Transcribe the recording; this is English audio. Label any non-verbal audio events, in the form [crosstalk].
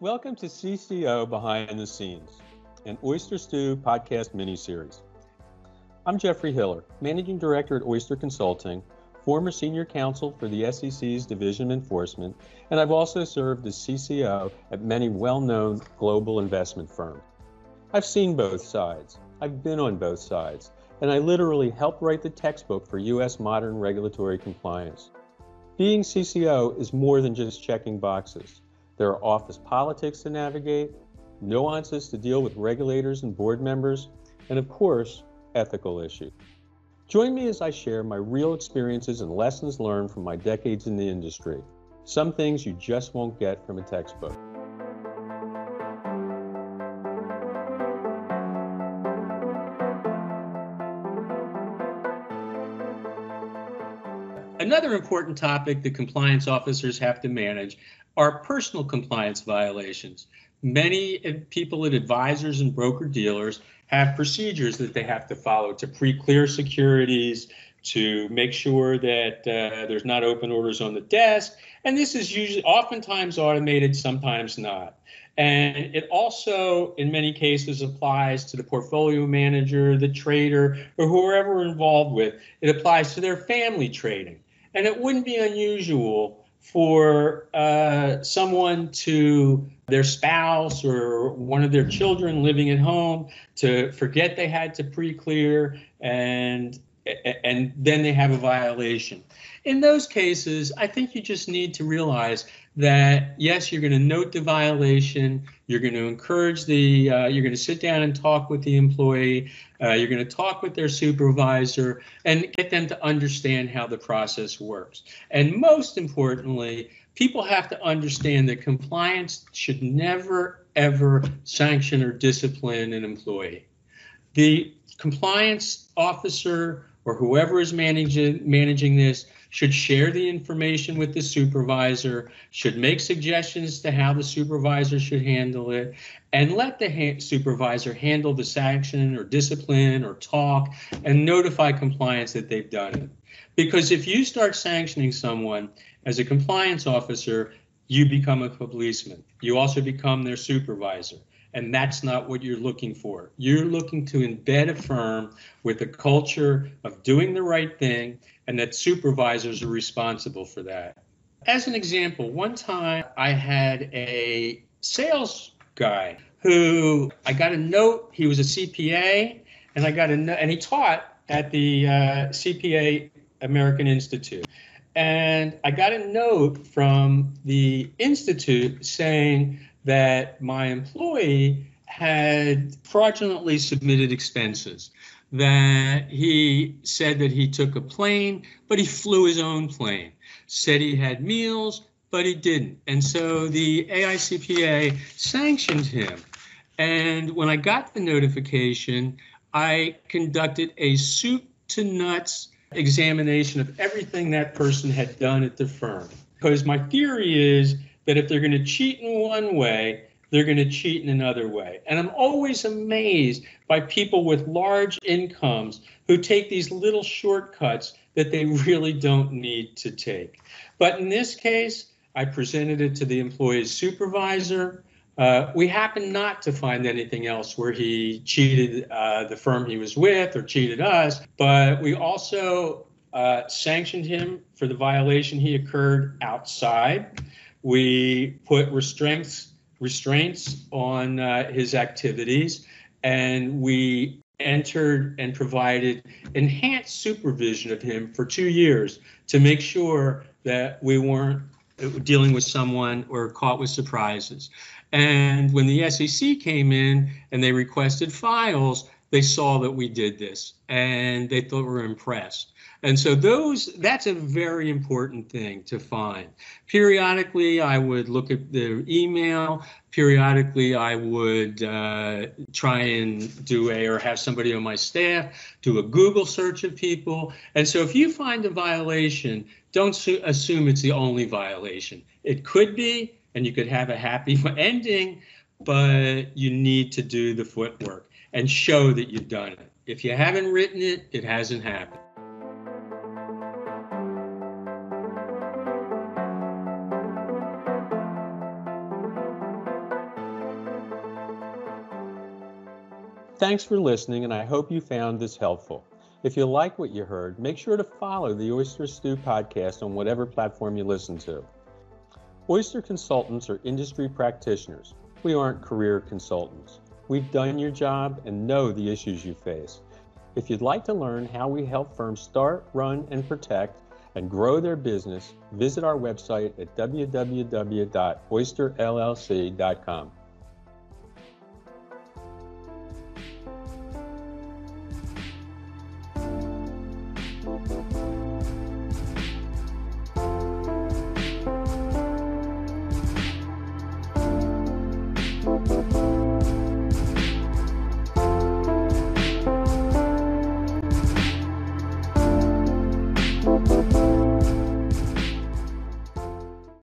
Welcome to CCO Behind the Scenes, an Oyster Stew podcast mini-series. I'm Jeffrey Hiller, Managing Director at Oyster Consulting, former Senior Counsel for the SEC's Division of Enforcement, and I've also served as CCO at many well-known global investment firms. I've seen both sides. I've been on both sides, and I literally helped write the textbook for U.S. modern regulatory compliance. Being CCO is more than just checking boxes. There are office politics to navigate, nuances to deal with regulators and board members, and of course, ethical issues. Join me as I share my real experiences and lessons learned from my decades in the industry. Some things you just won't get from a textbook. Another important topic that compliance officers have to manage are personal compliance violations. Many people at advisors and broker dealers have procedures that they have to follow to pre-clear securities, to make sure that uh, there's not open orders on the desk. And this is usually oftentimes automated, sometimes not. And it also, in many cases, applies to the portfolio manager, the trader, or whoever we're involved with. It applies to their family trading. And it wouldn't be unusual for uh, someone to their spouse or one of their children living at home to forget they had to pre-clear and and then they have a violation. In those cases, I think you just need to realize that yes, you're going to note the violation. You're going to encourage the. Uh, you're going to sit down and talk with the employee. Uh, you're going to talk with their supervisor and get them to understand how the process works. And most importantly, people have to understand that compliance should never ever sanction or discipline an employee. The compliance officer or whoever is managing managing this should share the information with the supervisor, should make suggestions to how the supervisor should handle it, and let the ha- supervisor handle the sanction or discipline or talk and notify compliance that they've done it. Because if you start sanctioning someone as a compliance officer, you become a policeman. You also become their supervisor. And that's not what you're looking for. You're looking to embed a firm with a culture of doing the right thing and that supervisors are responsible for that. As an example, one time I had a sales guy who I got a note, he was a CPA, and I got a note, and he taught at the uh, CPA American Institute. And I got a note from the Institute saying that my employee had fraudulently submitted expenses. That he said that he took a plane, but he flew his own plane. Said he had meals, but he didn't. And so the AICPA sanctioned him. And when I got the notification, I conducted a soup to nuts examination of everything that person had done at the firm. Because my theory is that if they're going to cheat in one way, they're going to cheat in another way. And I'm always amazed by people with large incomes who take these little shortcuts that they really don't need to take. But in this case, I presented it to the employee's supervisor. Uh, we happened not to find anything else where he cheated uh, the firm he was with or cheated us, but we also uh, sanctioned him for the violation he occurred outside. We put restraints restraints on uh, his activities, and we entered and provided enhanced supervision of him for two years to make sure that we weren't dealing with someone or caught with surprises. And when the SEC came in and they requested files, they saw that we did this and they thought we were impressed. And so those that's a very important thing to find. Periodically, I would look at their email. Periodically, I would uh, try and do a or have somebody on my staff do a Google search of people. And so if you find a violation, don't su- assume it's the only violation. It could be, and you could have a happy [laughs] ending, but you need to do the footwork and show that you've done it. If you haven't written it, it hasn't happened. Thanks for listening, and I hope you found this helpful. If you like what you heard, make sure to follow the Oyster Stew podcast on whatever platform you listen to. Oyster consultants are industry practitioners we aren't career consultants. We've done your job and know the issues you face. If you'd like to learn how we help firms start, run, and protect and grow their business, visit our website at www.oysterllc.com.